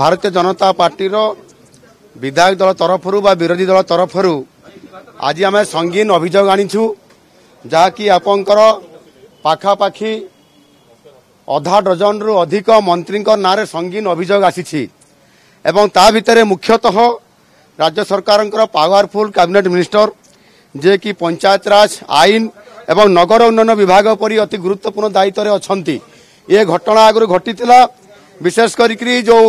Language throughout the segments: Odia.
ଭାରତୀୟ ଜନତା ପାର୍ଟିର ବିଧାୟକ ଦଳ ତରଫରୁ ବା ବିରୋଧୀ ଦଳ ତରଫରୁ ଆଜି ଆମେ ସଙ୍ଗୀନ ଅଭିଯୋଗ ଆଣିଛୁ ଯାହାକି ଆପଣଙ୍କର ପାଖାପାଖି ଅଧା ଡଜନରୁ ଅଧିକ ମନ୍ତ୍ରୀଙ୍କ ନାଁରେ ସଙ୍ଗୀନ ଅଭିଯୋଗ ଆସିଛି। ଏବଂ ତା ଭିତରେ ମୁଖ୍ୟତଃ ରାଜ୍ୟ ସରକାରଙ୍କର ପାୱାରଫୁଲ କ୍ୟାବିନେଟ୍ ମିନିଷ୍ଟର ଯିଏକି ପଞ୍ଚାୟତରାଜ ଆଇନ ଏବଂ ନଗର ଉନ୍ନୟନ ବିଭାଗ ପରି ଅତି ଗୁରୁତ୍ୱପୂର୍ଣ୍ଣ ଦାୟିତ୍ୱରେ ଅଛନ୍ତି। ଏ ଘଟଣା ଆଗରୁ ଘଟିଥିଲା ବିଶେଷ କରିକି ଯେଉଁ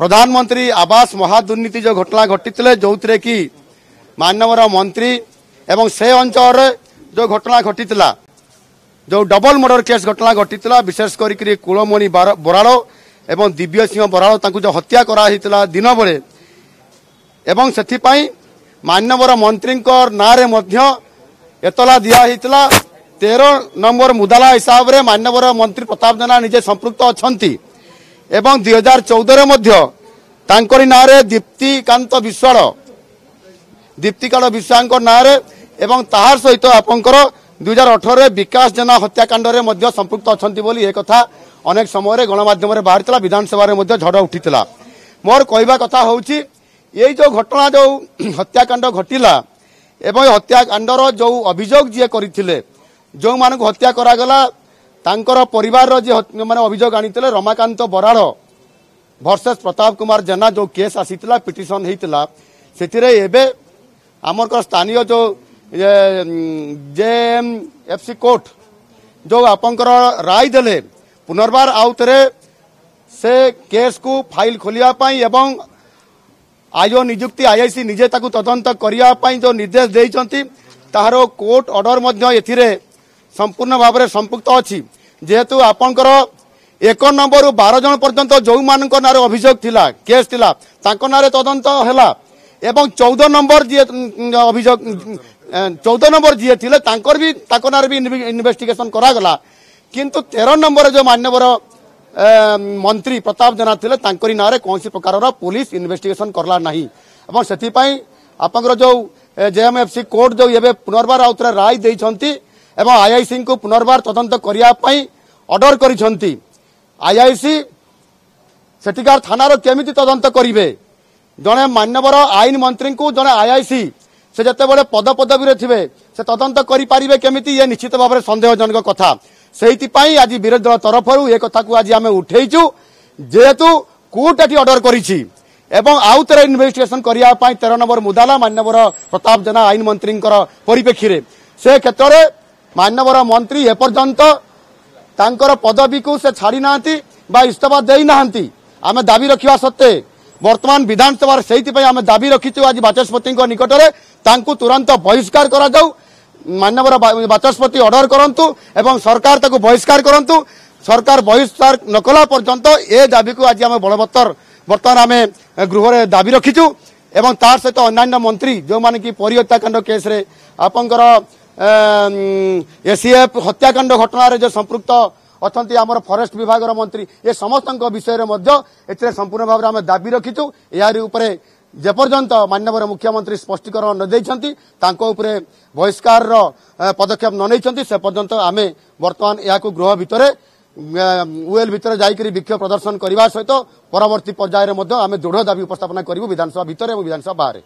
ପ୍ରଧାନମନ୍ତ୍ରୀ ଆବାସ ମହାଦୁର୍ନୀତି ଯେଉଁ ଘଟଣା ଘଟିଥିଲେ ଯେଉଁଥିରେ କି ମାନ୍ୟବର ମନ୍ତ୍ରୀ ଏବଂ ସେ ଅଞ୍ଚଳରେ ଯେଉଁ ଘଟଣା ଘଟିଥିଲା ଯେଉଁ ଡବଲ ମର୍ଡର କେସ୍ ଘଟଣା ଘଟିଥିଲା ବିଶେଷ କରିକି କୁଳମଣି ବାର- ବରାଳ ଏବଂ ଦିବ୍ୟ ସିଂହ ବରାଳ ତାଙ୍କୁ ଯେଉଁ ହତ୍ୟା କରାହେଇଥିଲା ଦିନ ବେଳେ ଏବଂ ସେଥିପାଇଁ ମାନ୍ୟବର ମନ୍ତ୍ରୀଙ୍କ ନାଁରେ ମଧ୍ୟ ଏତଲା ଦିଆହେଇଥିଲା। ତେର ନମ୍ବର ମୁଦାଲା ହିସାବରେ ମାନ୍ୟବର ମନ୍ତ୍ରୀ ପ୍ରତାପ ଜେନା ନିଜେ ସମ୍ପୃକ୍ତ ଅଛନ୍ତି। ଏବଂ ଦୁଇ ହଜାର ଚଉଦରେ ମଧ୍ୟ ତାଙ୍କରି ନାଁରେ ଦୀପ୍ତିକାନ୍ତ ବିଶ୍ୱାଳ। ଦୀପ୍ତିକାନ୍ତ ବିଶ୍ୱାଳଙ୍କ ନାଁରେ ଏବଂ ତାହାର ସହିତ ଆପଣଙ୍କର ଦୁଇ ହଜାର ଅଠରରେ ବିକାଶ ଜେନା ହତ୍ୟାକାଣ୍ଡରେ ମଧ୍ୟ ସମ୍ପୃକ୍ତ ଅଛନ୍ତି ବୋଲି ଏ କଥା ଅନେକ ସମୟରେ ଗଣମାଧ୍ୟମରେ ବାହାରିଥିଲା ବିଧାନସଭାରେ ମଧ୍ୟ ଝଡ଼ ଉଠିଥିଲା। ମୋର କହିବା କଥା ହେଉଛି ଏଇ ଯେଉଁ ଘଟଣା ଯେଉଁ ହତ୍ୟାକାଣ୍ଡ ଘଟିଲା ଏବଂ ହତ୍ୟାକାଣ୍ଡର ଯେଉଁ ଅଭିଯୋଗ ଯିଏ କରିଥିଲେ ଯେଉଁମାନଙ୍କୁ ହତ୍ୟା କରାଗଲା ତାଙ୍କର ପରିବାରର ଯିଏ ହତ୍ୟା- ମାନେ ଅଭିଯୋଗ ଆଣିଥିଲେ ରମାକାନ୍ତ ବରାଳ ଭର୍ସେସ୍ ପ୍ରତାପ କୁମାର ଜେନା ଯେଉଁ କେସ୍ ଆସିଥିଲା ପିଟିସନ୍ ହେଇଥିଲା ସେଥିରେ ଏବେ ଆମର ସ୍ଥାନୀୟ ଯେଉଁ J M F C court ଯେଉଁ ଆପଣଙ୍କର ରାୟ ଦେଲେ ପୁନର୍ବାର ଆଉ ଥରେ ସେ କେସ୍କୁ ଫାଇଲ୍ ଖୋଲିବା ପାଇଁ ଏବଂ ଆଇଓ ନିଯୁକ୍ତି ଆଇଆଇସି ନିଜେ ତାକୁ ତଦନ୍ତ କରିବା ପାଇଁ ଯେଉଁ ନିର୍ଦ୍ଦେଶ ଦେଇଛନ୍ତି ତାହାର କୋର୍ଟ ଅର୍ଡର ମଧ୍ୟ ଏଥିରେ ସମ୍ପୂର୍ଣ୍ଣ ଭାବରେ ସମ୍ପୃକ୍ତ ଅଛି ଯେହେତୁ ଆପଣଙ୍କର ଏକ ନମ୍ବରରୁ ବାର ଜଣ ପର୍ଯ୍ୟନ୍ତ ଯେଉଁମାନଙ୍କ ନାଁରେ ଅଭିଯୋଗ ଥିଲା କେସ୍ ଥିଲା ତାଙ୍କ ନାଁରେ ତଦନ୍ତ ହେଲା ଏବଂ ଚଉଦ ନମ୍ବର ଯିଏ ଉଁ, ଅଭିଯୋଗ ଚଉଦ ନମ୍ବର ଯିଏ ଥିଲେ ତାଙ୍କର ବି ତାଙ୍କ ନାଁରେ ବି ଇନଭେଷ୍ଟିଗେସନ କରାଗଲା କିନ୍ତୁ ତେର ନମ୍ବର ଯେଉଁ ମାନ୍ୟବର ଏ, ମନ୍ତ୍ରୀ ପ୍ରତାପ ଜେନା ଥିଲେ ତାଙ୍କରି ନାଁରେ କୌଣସି ପ୍ରକାରର ପୋଲିସ ଇନଭେଷ୍ଟିଗେସନ କଲା ନାହିଁ ଏବଂ ସେଥିପାଇଁ ଆପଣଙ୍କର ଯେଉଁ ଜେଏମ୍ଏଫ୍ସି କୋର୍ଟ ଯେଉଁ ଏବେ ପୁନର୍ବାର ଆଉ ଥରେ ରାୟ ଦେଇଛନ୍ତି ଏବଂ ଆଇଆଇସିଙ୍କୁ ପୁନର୍ବାର ତଦନ୍ତ କରିବା ପାଇଁ ଅର୍ଡର କରିଛନ୍ତି। ଆଇଆଇସି ସେଠିକାର ଥାନାର କେମିତି ତଦନ୍ତ କରିବେ? ଜଣେ ମାନ୍ୟବର ଆଇନ ମନ୍ତ୍ରୀଙ୍କୁ ଜଣେ ଆଇଆଇସି ସେ ଯେତେବେଳେ ପଦପଦବୀରେ ଥିବେ ସେ ତଦନ୍ତ କରିପାରିବେ କେମିତି? ଇଏ ନିଶ୍ଚିତ ଭାବରେ ସନ୍ଦେହଜନକ କଥା। ସେଇଥିପାଇଁ ଆଜି ବିରୋଧୀ ଦଳ ତରଫରୁ ଏ କଥାକୁ ଆଜି ଆମେ ଉଠେଇଛୁ। ଯେହେତୁ କୋର୍ଟ ଏଠି ଅର୍ଡର କରିଛି ଏବଂ ଆଉ ଥରେ ଇନଭେଷ୍ଟିଗେସନ କରିବା ପାଇଁ ତେର ନମ୍ବର ମୁଦାଲା ମାନ୍ୟବର ପ୍ରତାପ ଜେନା ଆଇନ ମନ୍ତ୍ରୀଙ୍କର ପରିପ୍ରେକ୍ଷୀରେ। ସେ କ୍ଷେତ୍ରରେ ମାନ୍ୟବର ମନ୍ତ୍ରୀ ଏପର୍ଯ୍ୟନ୍ତ ତାଙ୍କର ପଦବୀକୁ ସେ ଛାଡ଼ି ନାହାନ୍ତି ବା ଇସ୍ତଫା ଦେଇନାହାନ୍ତି। ଆମେ ଦାବି ରଖିବା ସତ୍ତ୍ୱେ ବର୍ତ୍ତମାନ ବିଧାନସଭାରେ ସେଇଥିପାଇଁ ଆମେ ଦାବି ରଖିଛୁ ଆଜି ବାଚସ୍ପତିଙ୍କ ନିକଟରେ ତାଙ୍କୁ ତୁରନ୍ତ ବହିଷ୍କାର କରାଯାଉ। ମାନ୍ୟବର ବାଚସ୍ପତି ଅର୍ଡର କରନ୍ତୁ ଏବଂ ସରକାର ତାକୁ ବହିଷ୍କାର କରନ୍ତୁ। ସରକାର ବହିଷ୍କାର ନ କଲା ପର୍ଯ୍ୟନ୍ତ ଏ ଦାବିକୁ ଆଜି ଆମେ ବଳବତ୍ତର ବର୍ତ୍ତମାନ ଆମେ ଗୃହରେ ଦାବି ରଖିଛୁ। ଏବଂ ତାର ସହିତ ଅନ୍ୟାନ୍ୟ ମନ୍ତ୍ରୀ ଯେଉଁମାନେ କି ପରୀ ହତ୍ୟାକାଣ୍ଡ କେସ୍ରେ ଆପଣଙ୍କର ଏସିଏଫ୍ ହତ୍ୟାକାଣ୍ଡ ଘଟଣାରେ ଯେ ସମ୍ପୃକ୍ତ ଅଛନ୍ତି ଆମର ଫରେଷ୍ଟ ବିଭାଗର ମନ୍ତ୍ରୀ ଏ ସମସ୍ତଙ୍କ ବିଷୟରେ ମଧ୍ୟ ଏଥିରେ ସମ୍ପୂର୍ଣ୍ଣ ଭାବରେ ଆମେ ଦାବି ରଖିଛୁ। ଏହାରି ଉପରେ ଯେପର୍ଯ୍ୟନ୍ତ ମାନ୍ୟବର ମୁଖ୍ୟମନ୍ତ୍ରୀ ସ୍ପଷ୍ଟୀକରଣ ନ ଦେଇଛନ୍ତି ତାଙ୍କ ଉପରେ ବହିଷ୍କାରର ପଦକ୍ଷେପ ନ ନେଇଛନ୍ତି ସେ ପର୍ଯ୍ୟନ୍ତ ଆମେ ବର୍ତ୍ତମାନ ଏହାକୁ ଗୃହ ଭିତରେ ୱେଲ୍ ଭିତରେ ଯାଇକରି ବିକ୍ଷୋଭ ପ୍ରଦର୍ଶନ କରିବା ସହିତ ପରବର୍ତ୍ତୀ ପର୍ଯ୍ୟାୟରେ ମଧ୍ୟ ଆମେ ଦୃଢ଼ ଦାବି ଉପସ୍ଥାପନ କରିବୁ ବିଧାନସଭା ଭିତରେ ଏବଂ ବିଧାନସଭା ବାହାରେ।